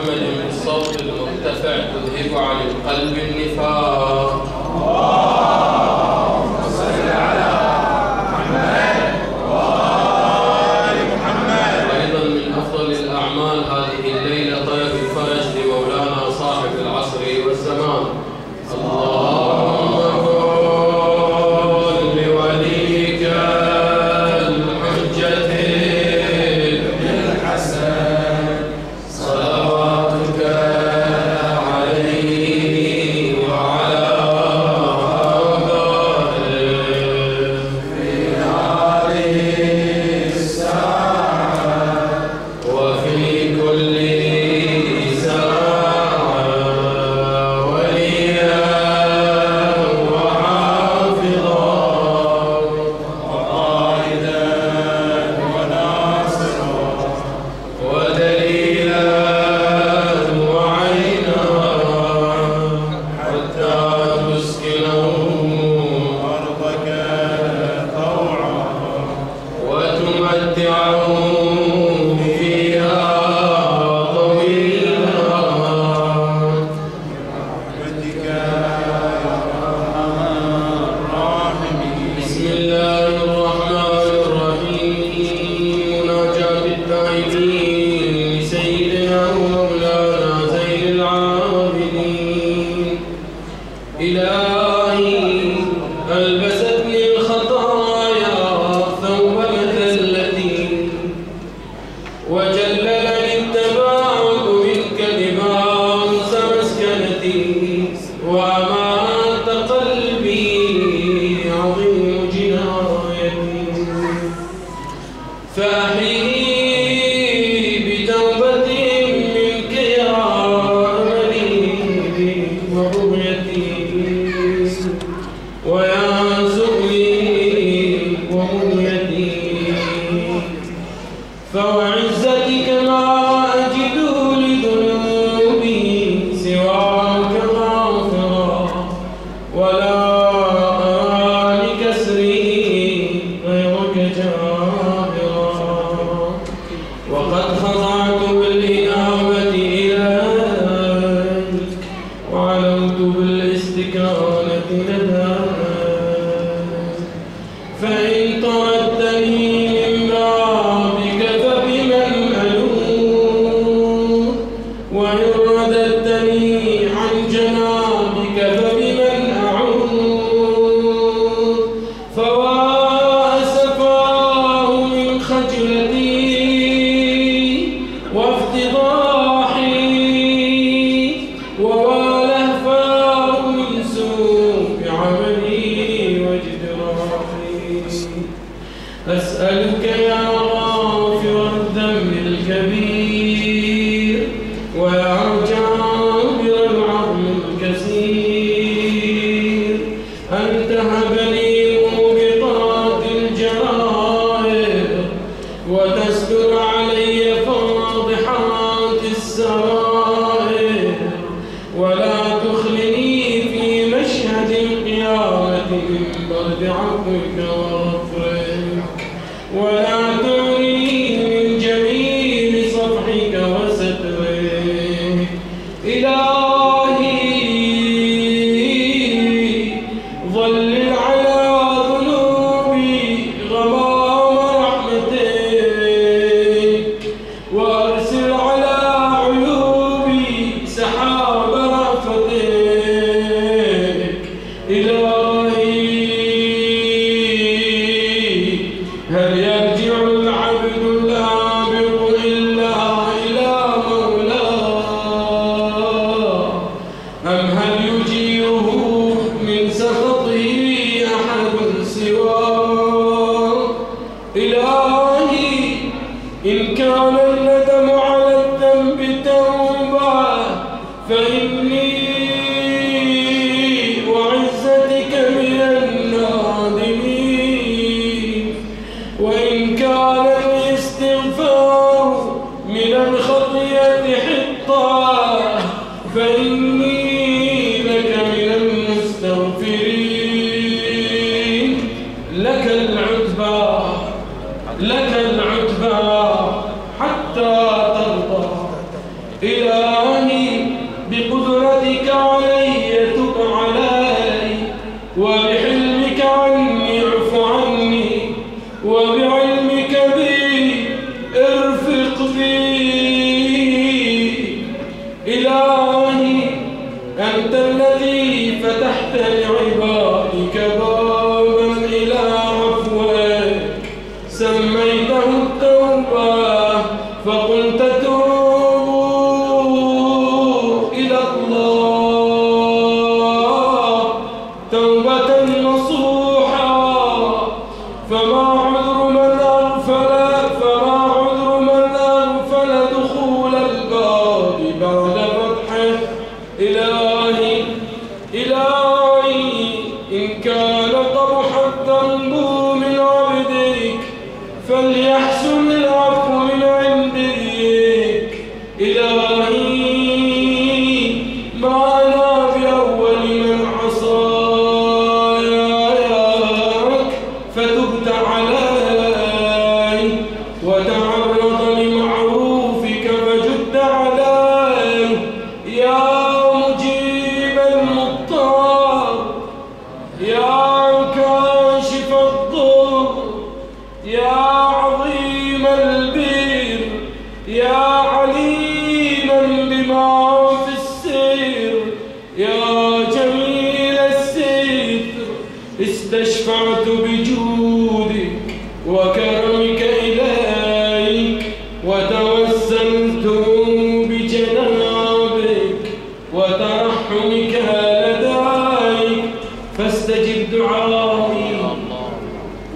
محمد بالصوت المرتفع تذهب عن القلب النفاق. Thank you. لك العلم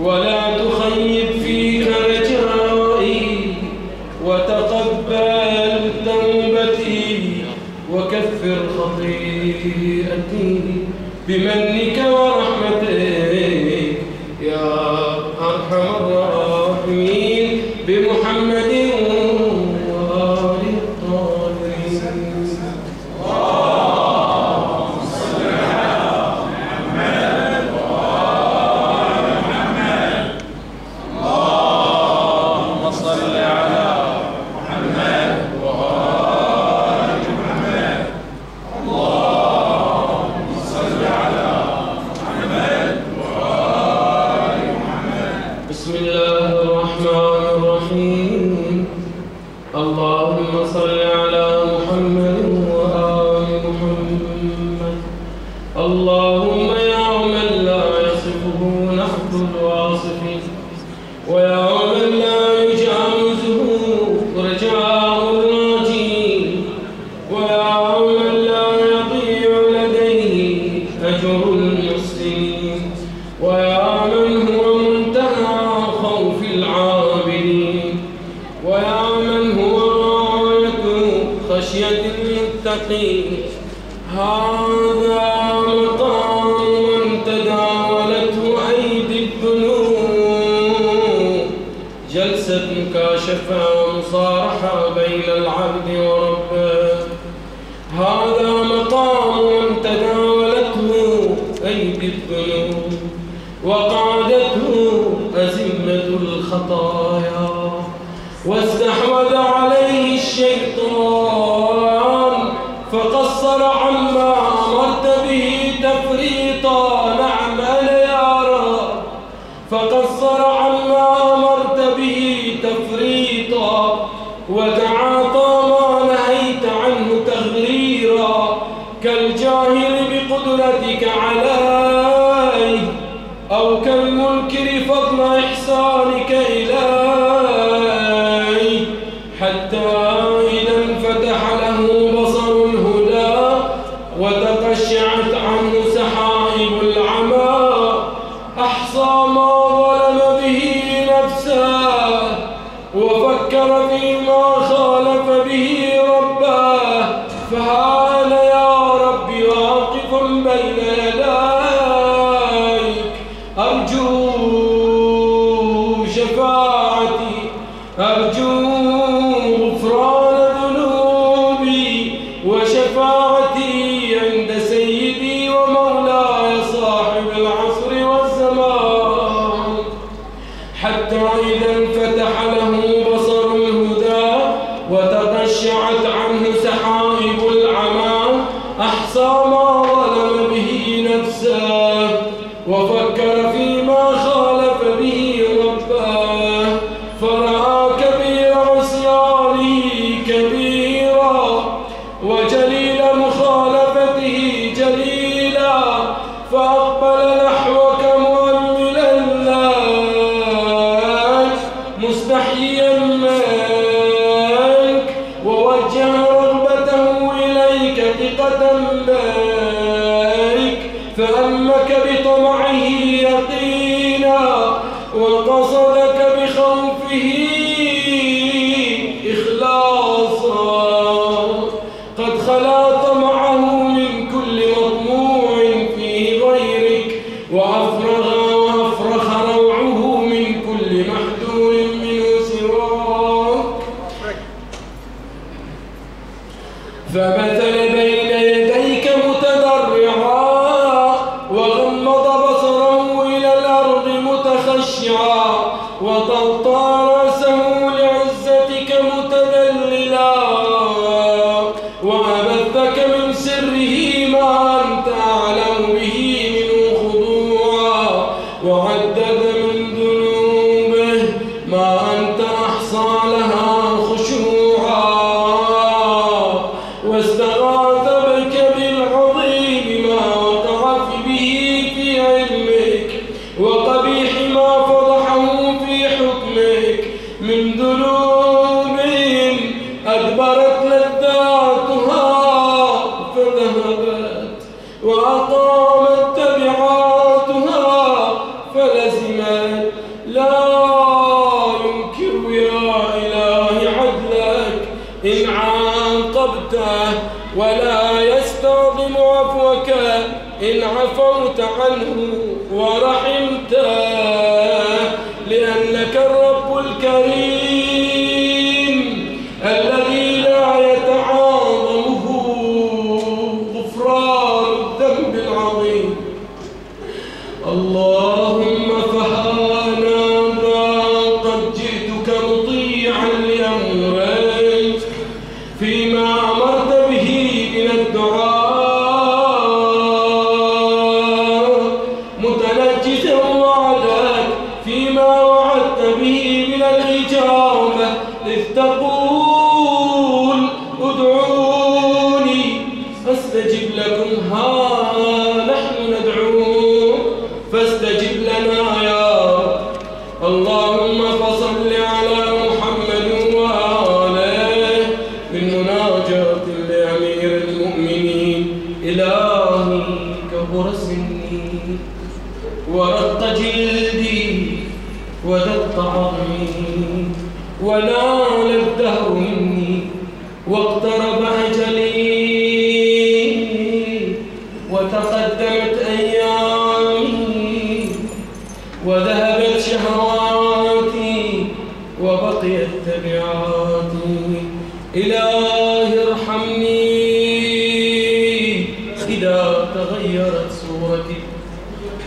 ولا تخيب فيك رجائي وتقبل توبتي وكفر خطيئتي بمنك ورحمتك كل واصف. ويوم لا يجعل الذنوب وقعدته أزمة الخطايا واستحوذ عليه الشيطان فقصر عما أمرت به تفريطا نعم يا رب فقصر عما السماء حتى إذا Well, قلبه ورحمه ورق جلدي ودق عظمي ولا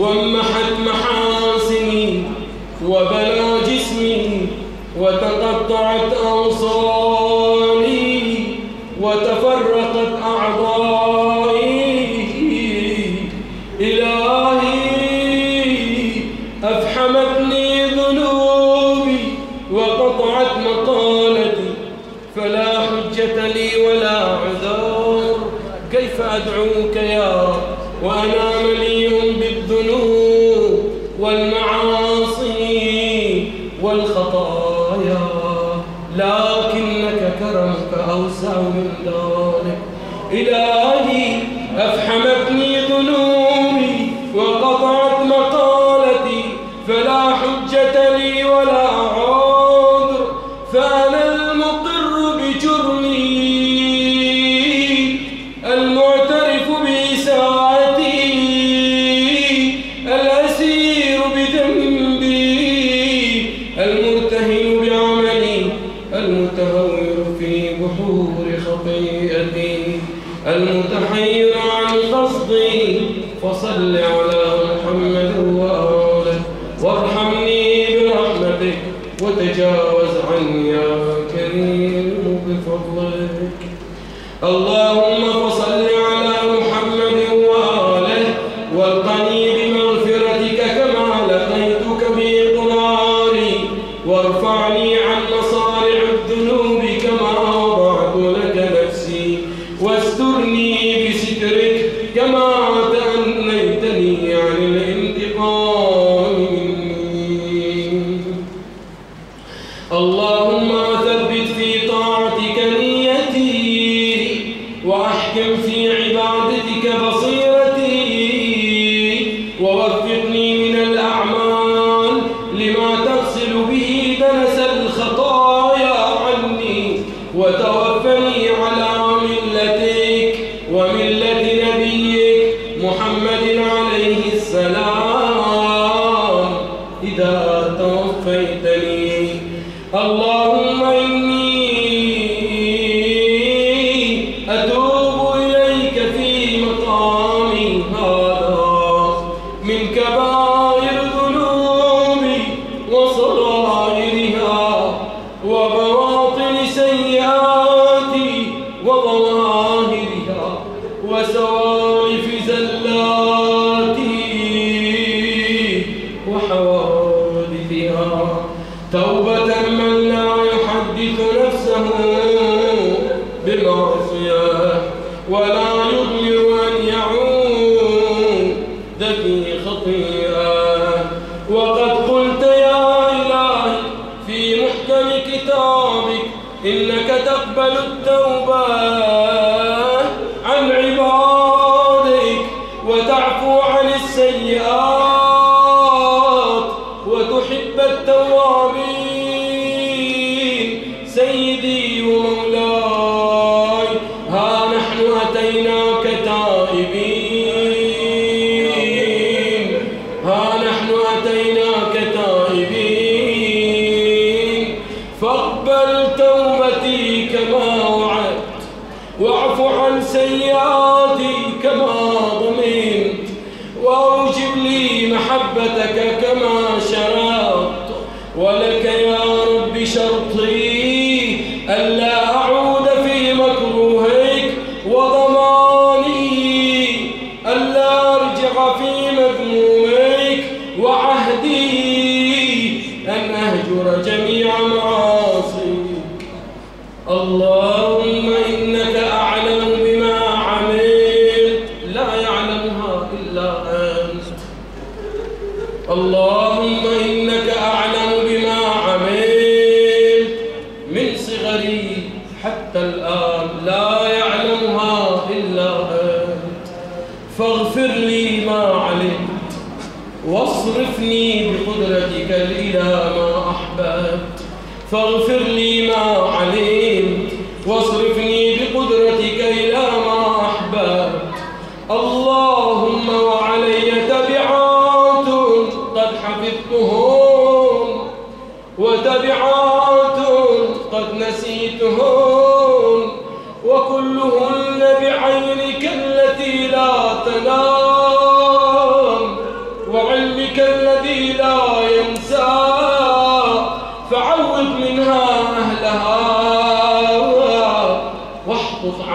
وامحت محاسني وبلا جسمي وتقطعت أوصاني وتفرقت أعضائي. إلهي أفحمتني ذنوبي وقطعت مقالتي فلا حجة لي ولا عذر كيف أدعوك He قصدي فصل على محمد وآله. وارحمني برحمتك وتجاوز عني يا كريم بفضلك. اللهم مداد نبيك محمد عليه السلام.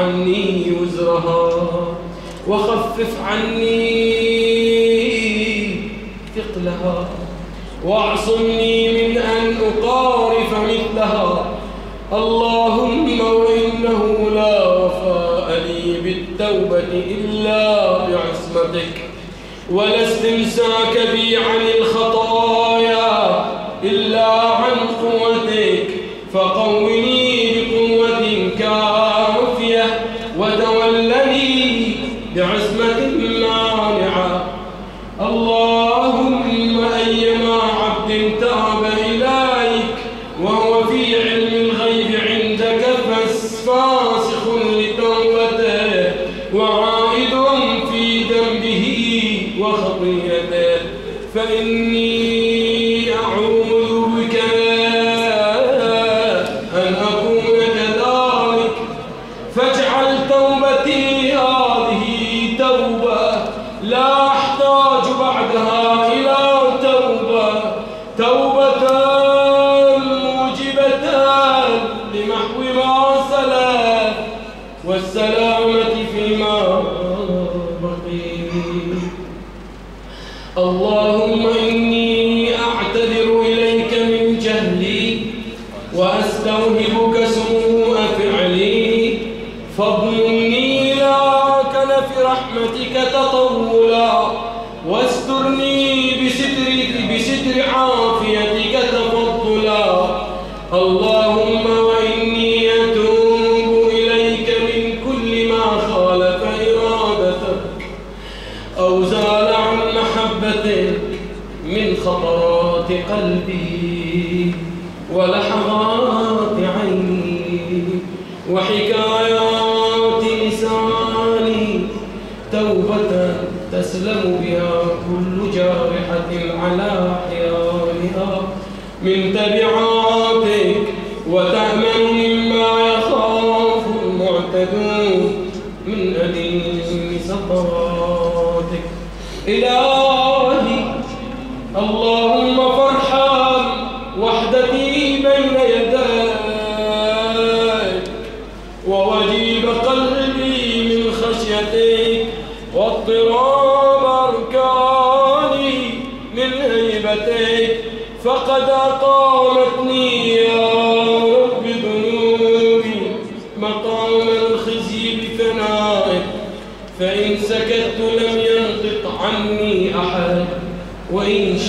عني وزرها وخفف عني ثقلها واعصمني من أن أقارف مثلها. اللهم وإنه لا وفاء لي بالتوبة إلا بعصمتك. ولا استمساك بي عن الخطايا إلا عن قوتك. فقوم Virgin وحكايات لساني توبة تسلم بها كل جارحة على حيالها من تبعاتك وتأمن مما يخاف المعتدون من أليم سطراتك إلى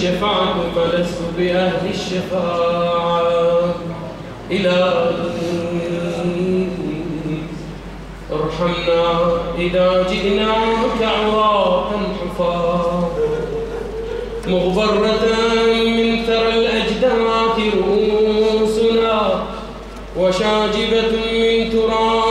الشفاعة فلست بأهل الشفاعة. إلى أرحمنا إذا جئناك عراقا حفا مغبرة من ثرى الأجداث رؤوسنا وشاجبة من تراب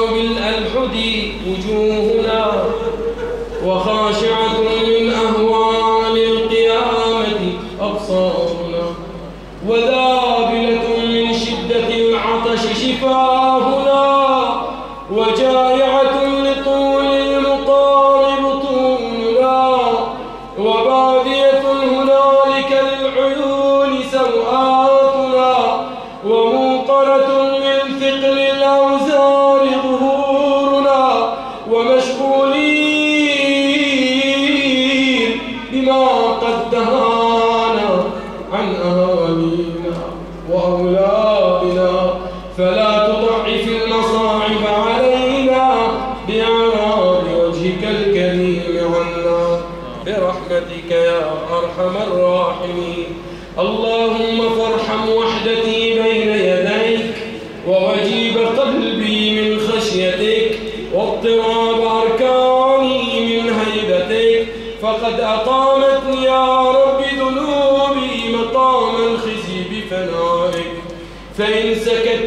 المصاعب علينا وجهك الكريم عنا برحمتك يا أرحم الراحمين.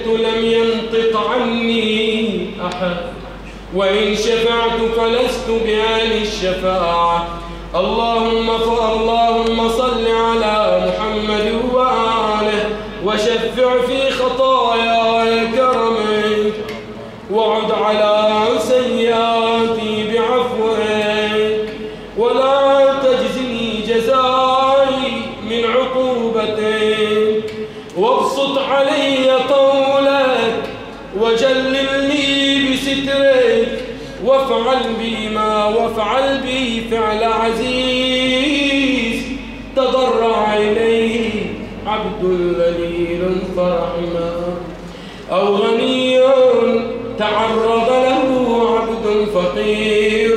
لم ينطق عني أحد. وإن شفعت فلست بأهل الشفاعة. اللهم اللهم صل على محمد وآله وشفع في خطاياي كرمك وعد على وجللني بسترك وافعل بي ما وافعل بي فعل عزيز تضرع إليه عبد ذليل فرحما أو غني تعرض له عبد فقير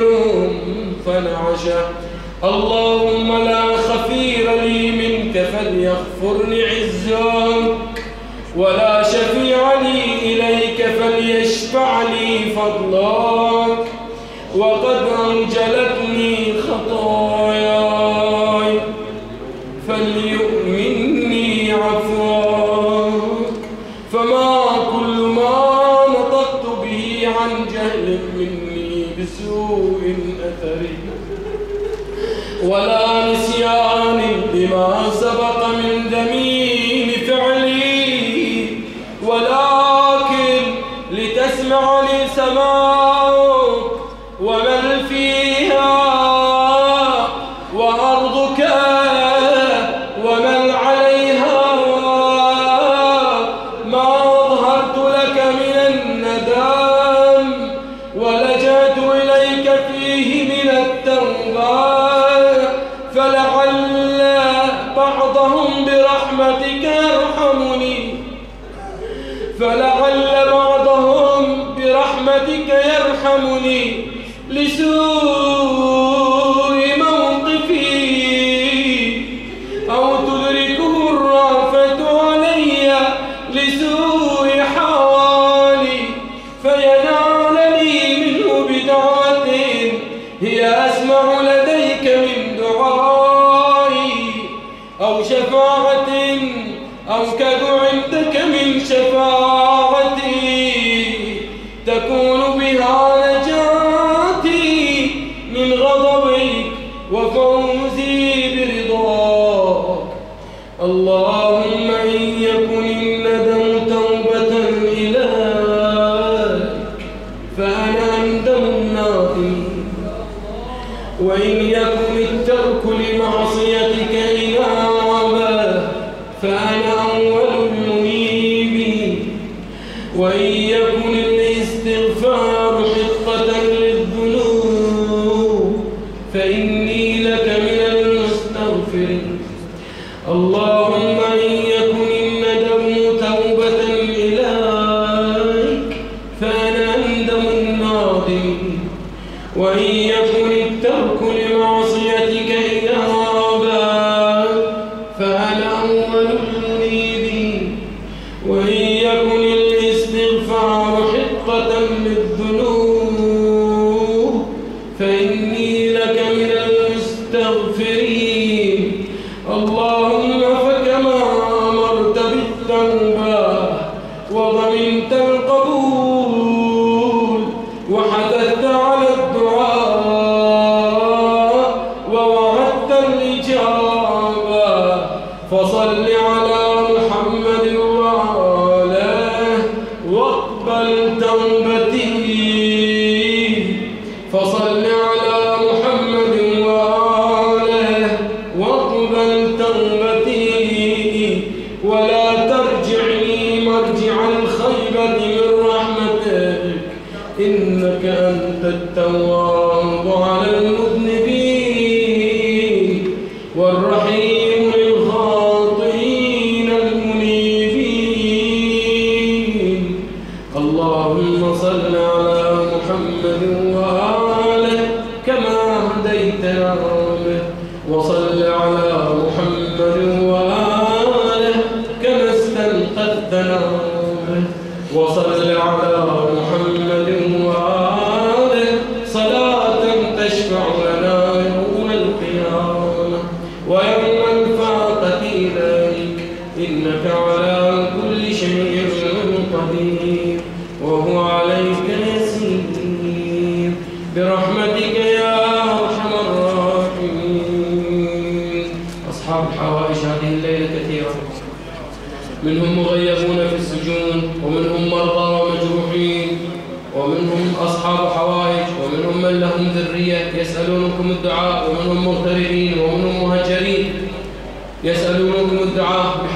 فنعشه اللهم لا خفير لي منك فليغفرني عزك ولا فليشفع لي فضلك وقد أنجلتني خطاياي. فليؤمني عفوك فما كل ما نطقت به عن جهل مني بسوء أثري ولا نسيان بما سبق من دميم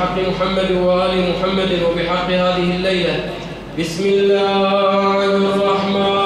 بحق محمد وآل محمد وبحق هذه الليلة. بسم الله الرحمن